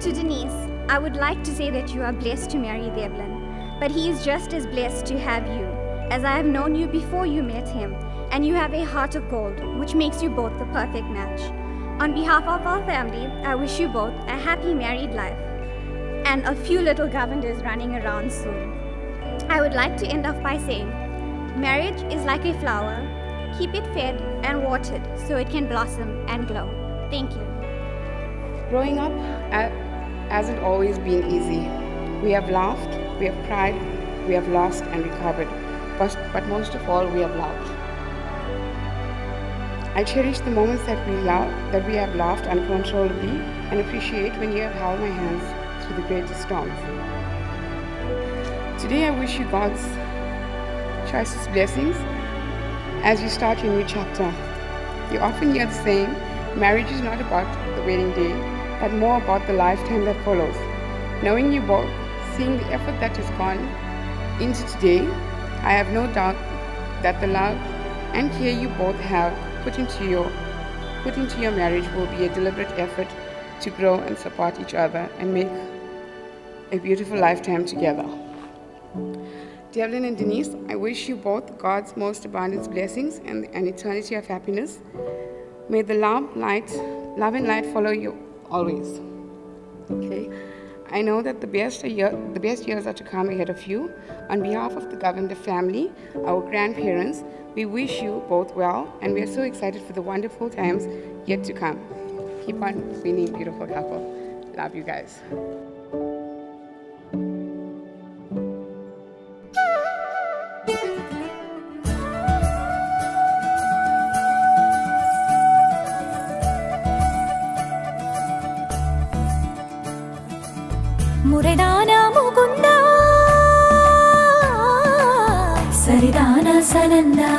To Denise, I would like to say that you are blessed to marry Devlin, but he is just as blessed to have you, as I have known you before you met him, and you have a heart of gold, which makes you both the perfect match. On behalf of our family, I wish you both a happy married life and a few little Govenders running around soon. I would like to end off by saying, marriage is like a flower Keep it fed and watered so it can blossom and glow. Thank you. Growing up hasn't always been easy. We have laughed, we have cried, we have lost and recovered, but, but most of all, we have loved. I cherish the moments that we love, that we have laughed uncontrollably, and appreciate when you have held my hands through the greatest storms. Today, I wish you God's choicest blessings as you start your new chapter. You often hear the saying, marriage is not about the wedding day, but more about the lifetime that follows. Knowing you both, seeing the effort that has gone into today, I have no doubt that the love and care you both have put into your put into your marriage will be a deliberate effort to grow and support each other and make a beautiful lifetime together. Devlin and Denise, I wish you both God's most abundant blessings and an eternity of happiness. May the love, light, love and light follow you always. Okay. I know that the best, year, the best years are to come ahead of you. On behalf of the Govender family, our grandparents, we wish you both well, and we are so excited for the wonderful times yet to come. Keep on being beautiful couple. Love you guys. మురదాన Mukunda? సరిదాన సనందా?